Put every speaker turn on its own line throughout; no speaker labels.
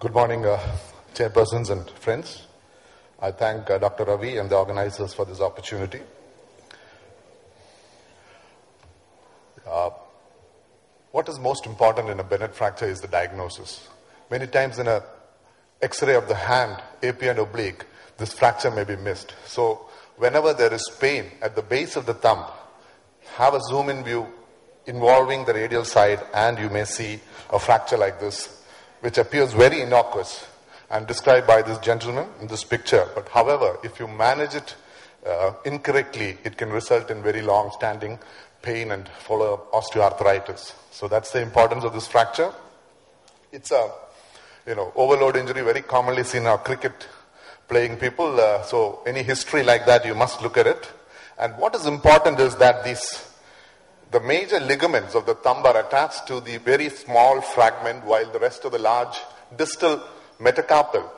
Good morning, uh, chairpersons and friends. I thank uh, Dr. Ravi and the organizers for this opportunity. Uh, what is most important in a Bennett fracture is the diagnosis. Many times in a X-ray of the hand, AP and oblique, this fracture may be missed. So whenever there is pain at the base of the thumb, have a zoom in view involving the radial side and you may see a fracture like this, which appears very innocuous and described by this gentleman in this picture. But however, if you manage it uh, incorrectly, it can result in very long standing pain and follow up osteoarthritis. So that's the importance of this fracture. It's a, you know, overload injury very commonly seen in our cricket playing people. Uh, so any history like that, you must look at it. And what is important is that these the major ligaments of the thumb are attached to the very small fragment while the rest of the large distal metacarpal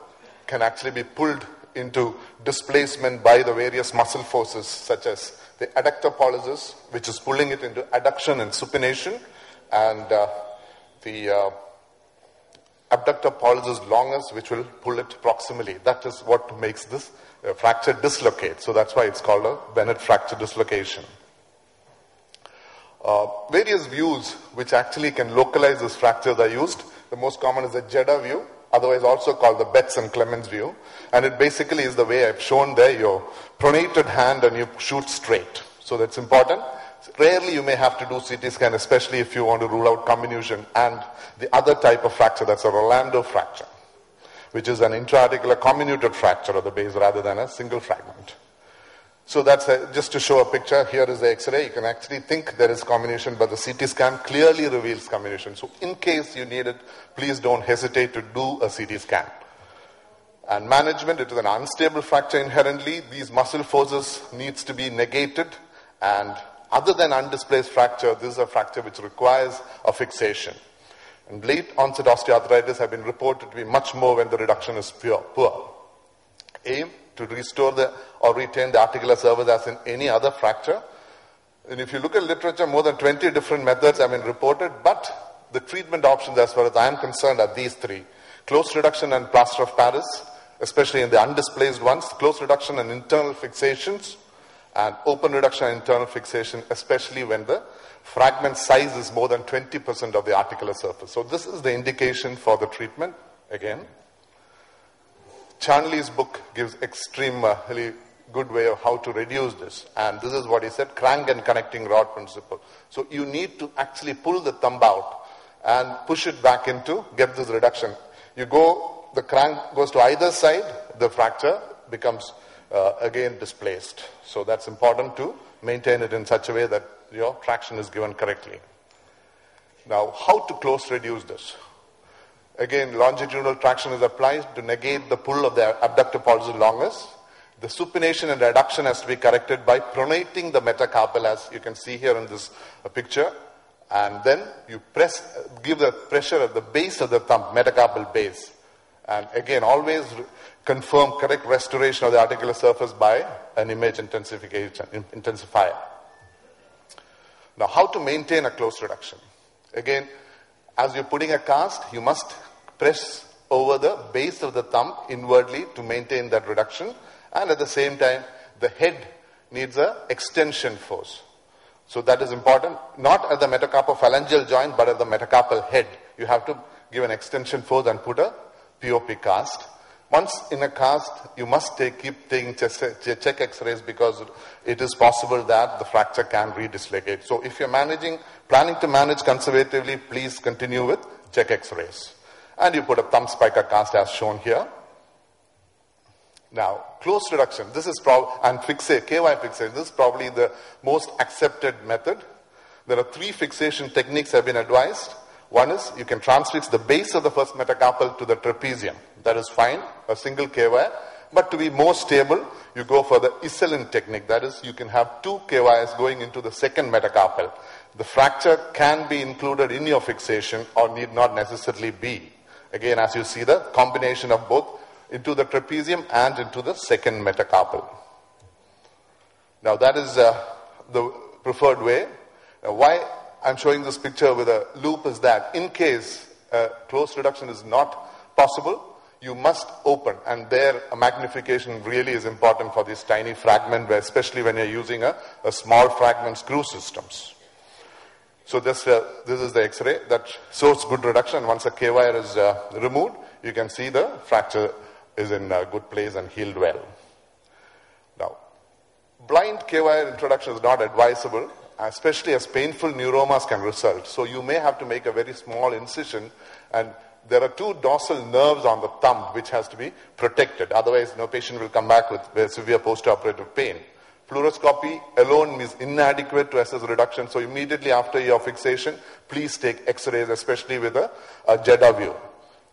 can actually be pulled into displacement by the various muscle forces such as the adductor pollicis which is pulling it into adduction and supination and uh, the uh, abductor pollicis longus which will pull it proximally. That is what makes this uh, fracture dislocate. So that's why it's called a Bennett fracture dislocation. Uh, various views which actually can localize this fractures are used. The most common is the Jeda view, otherwise also called the Betts and Clemens view. And it basically is the way I've shown there, your pronated hand and you shoot straight. So that's important. Rarely you may have to do CT scan, especially if you want to rule out comminution and the other type of fracture, that's a Rolando fracture, which is an intra-articular comminuted fracture of the base rather than a single fragment. So that's a, just to show a picture. Here is the X-ray. You can actually think there is comminution, but the CT scan clearly reveals comminution. So in case you need it, please don't hesitate to do a CT scan. And management, it is an unstable fracture inherently. These muscle forces needs to be negated. And other than undisplaced fracture, this is a fracture which requires a fixation. And late onset osteoarthritis have been reported to be much more when the reduction is pure, poor. Aim to restore the or retain the articular surface as in any other fracture. And if you look at literature, more than 20 different methods have been reported, but the treatment options, as far as I am concerned, are these three. Close reduction and plaster of Paris, especially in the undisplaced ones, close reduction and internal fixations, and open reduction and internal fixation, especially when the fragment size is more than 20% of the articular surface. So this is the indication for the treatment, again. Charnley's book gives extremely good way of how to reduce this. And this is what he said, crank and connecting rod principle. So you need to actually pull the thumb out and push it back into, get this reduction. You go, the crank goes to either side, the fracture becomes uh, again displaced. So that's important to maintain it in such a way that your traction is given correctly. Now, how to close reduce this? Again, longitudinal traction is applied to negate the pull of the abductor pollicis longus. The supination and adduction has to be corrected by pronating the metacarpal, as you can see here in this uh, picture. And then you press, give the pressure at the base of the thumb, metacarpal base. And again, always confirm correct restoration of the articular surface by an image intensification, intensifier. Now, how to maintain a close reduction? Again, as you're putting a cast, you must press over the base of the thumb inwardly to maintain that reduction. And at the same time, the head needs a extension force. So that is important, not at the metacarpophalangeal joint, but at the metacarpal head. You have to give an extension force and put a POP cast. Once in a cast, you must take, keep taking check x-rays because it is possible that the fracture can redislocate. So if you're managing, planning to manage conservatively, please continue with check x-rays. And you put a thumb spica cast as shown here. Now, close reduction, this is probably, and fixate, K-wire fixation, this is probably the most accepted method. There are three fixation techniques have been advised. One is you can transfix the base of the first metacarpal to the trapezium. That is fine, a single K-wire. But to be more stable, you go for the Iselin technique. That is, you can have two K-wires going into the second metacarpal. The fracture can be included in your fixation or need not necessarily be. Again, as you see the combination of both into the trapezium and into the second metacarpal. Now that is uh, the preferred way. Now, why I'm showing this picture with a loop is that in case close reduction is not possible, you must open. And there, magnification really is important for this tiny fragments, especially when you're using a, a small fragment screw systems. So this, uh, this is the X-ray that shows good reduction. Once a K-wire is uh, removed, you can see the fracture is in a good place and healed well. Now, blind K-wire introduction is not advisable, especially as painful neuromas can result. So you may have to make a very small incision and there are two dorsal nerves on the thumb which has to be protected. Otherwise, no patient will come back with severe postoperative pain. Fluoroscopy alone is inadequate to assess reduction. So immediately after your fixation, please take x-rays, especially with a, a JEDA view.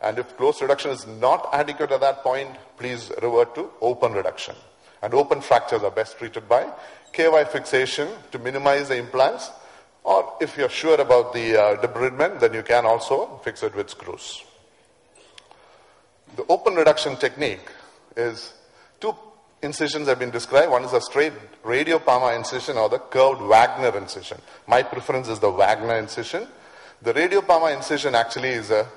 And if close reduction is not adequate at that point, please revert to open reduction. And open fractures are best treated by K-wire fixation to minimize the implants. Or if you're sure about the uh, debridement, then you can also fix it with screws. The open reduction technique is two incisions have been described. One is a straight radiopalmar incision or the curved Wagner incision. My preference is the Wagner incision. The radiopalmar incision actually is a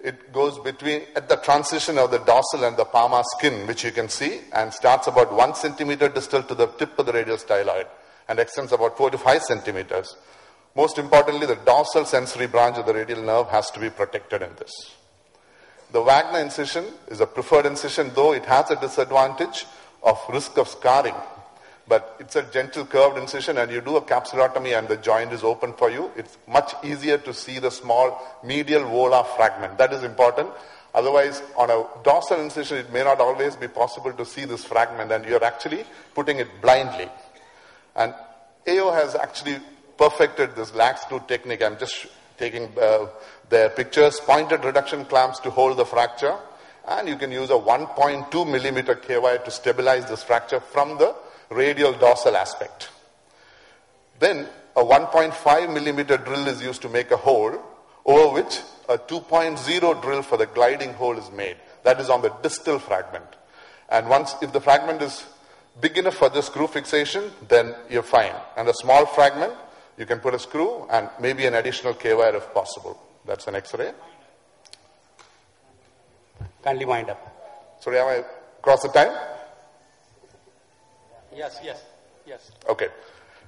it goes between at the transition of the dorsal and the palmar skin, which you can see, and starts about one centimeter distal to the tip of the radial styloid and extends about four to five centimeters. Most importantly, the dorsal sensory branch of the radial nerve has to be protected in this. The Wagner incision is a preferred incision, though it has a disadvantage of risk of scarring. But it's a gentle curved incision and you do a capsulotomy and the joint is open for you. It's much easier to see the small medial volar fragment. That is important. Otherwise, on a dorsal incision, it may not always be possible to see this fragment and you're actually putting it blindly. And AO has actually perfected this lag screw technique. I'm just taking uh, their pictures, pointed reduction clamps to hold the fracture. And you can use a 1.2 millimeter K-wire to stabilize this fracture from the radial dorsal aspect. Then a 1.5 millimeter drill is used to make a hole over which a 2.0 drill for the gliding hole is made. That is on the distal fragment. And once, if the fragment is big enough for the screw fixation, then you're fine. And a small fragment, you can put a screw and maybe an additional K-wire if possible. That's an X-ray.
Kindly wind up.
Sorry, am I across the time?
Yes, yes, yes.
Okay.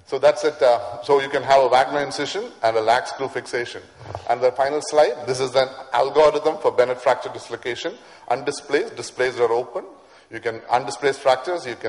So that's it. Uh, so you can have a Wagner incision and a lag screw fixation. And the final slide, this is an algorithm for Bennett fracture dislocation. Undisplaced, displaced or open. You can undisplaced fractures, you can